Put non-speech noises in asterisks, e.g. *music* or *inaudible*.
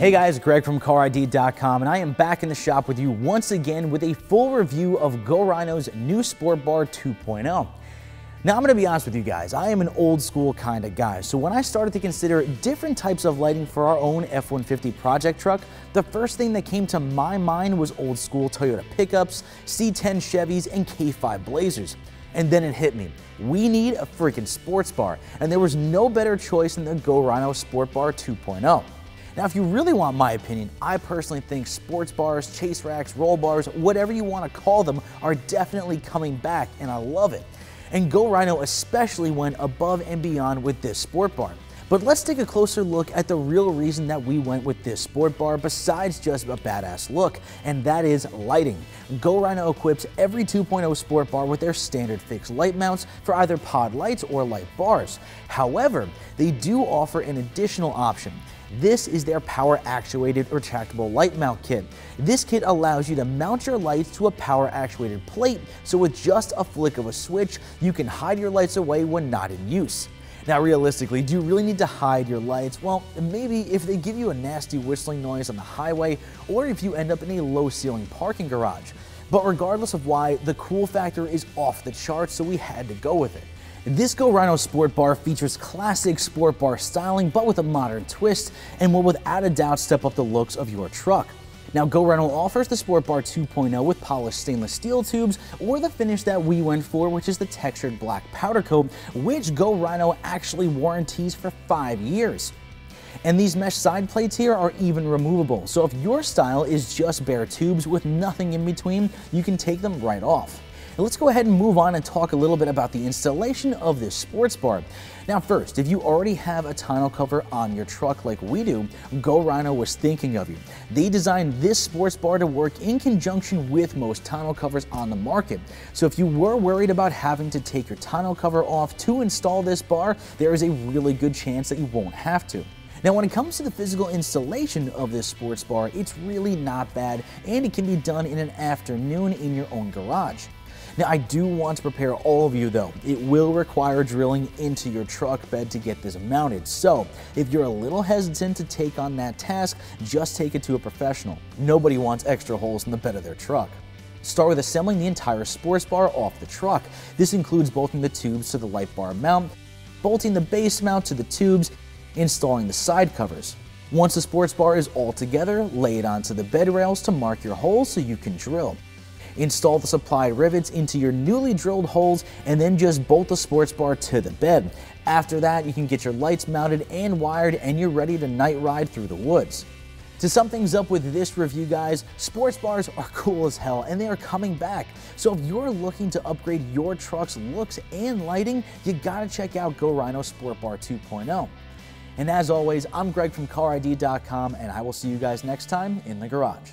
Hey guys, Greg from CarID.com, and I am back in the shop with you once again with a full review of Go Rhino's new Sport Bar 2.0. Now, I'm going to be honest with you guys, I am an old school kind of guy, so when I started to consider different types of lighting for our own F-150 project truck, the first thing that came to my mind was old school Toyota pickups, C10 Chevys, and K5 Blazers. And then it hit me. We need a freaking sports bar, and there was no better choice than the Go Rhino Sport Bar 2.0. Now, if you really want my opinion, I personally think sports bars, chase racks, roll bars, whatever you want to call them, are definitely coming back, and I love it. And Go Rhino especially went above and beyond with this sport bar. But let's take a closer look at the real reason that we went with this sport bar besides just a badass look, and that is lighting. Go Rhino equips every 2.0 sport bar with their standard fixed light mounts for either pod lights or light bars. However, they do offer an additional option. This is their power actuated retractable light mount kit. This kit allows you to mount your lights to a power actuated plate, so with just a flick of a switch, you can hide your lights away when not in use. Now realistically, do you really need to hide your lights? Well, maybe if they give you a nasty whistling noise on the highway or if you end up in a low ceiling parking garage. But regardless of why, the cool factor is off the charts, so we had to go with it. This Go Rhino Sport Bar features classic sport bar styling but with a modern twist and will without a doubt step up the looks of your truck. Now Go Rhino offers the Sport Bar 2.0 with polished stainless steel tubes or the finish that we went for which is the textured black powder coat which Go Rhino actually warranties for 5 years. And these mesh side plates here are even removable, so if your style is just bare tubes with nothing in between, you can take them right off. Let's go ahead and move on and talk a little bit about the installation of this sports bar. Now first, if you already have a tonneau cover on your truck like we do, Go Rhino was thinking of you. They designed this sports bar to work in conjunction with most tonneau covers on the market. So if you were worried about having to take your tonneau cover off to install this bar, there is a really good chance that you won't have to. Now when it comes to the physical installation of this sports bar, it's really not bad and it can be done in an afternoon in your own garage. Now, I do want to prepare all of you though. It will require drilling into your truck bed to get this mounted. So if you're a little hesitant to take on that task, just take it to a professional. Nobody wants extra holes in the bed of their truck. Start with assembling the entire sports bar off the truck. This includes bolting the tubes to the light bar mount, bolting the base mount to the tubes, installing the side covers. Once the sports bar is all together, lay it onto the bed rails to mark your holes so you can drill. Install the supply rivets into your newly drilled holes and then just bolt the sports bar to the bed. After that, you can get your lights mounted and wired and you're ready to night ride through the woods. To sum things up with this review, guys, sports bars are *laughs* cool as hell and they are coming back. So if you're looking to upgrade your truck's looks and lighting, you gotta check out Go Rhino Sport Bar 2.0. And as always, I'm Greg from CarID.com and I will see you guys next time in the garage.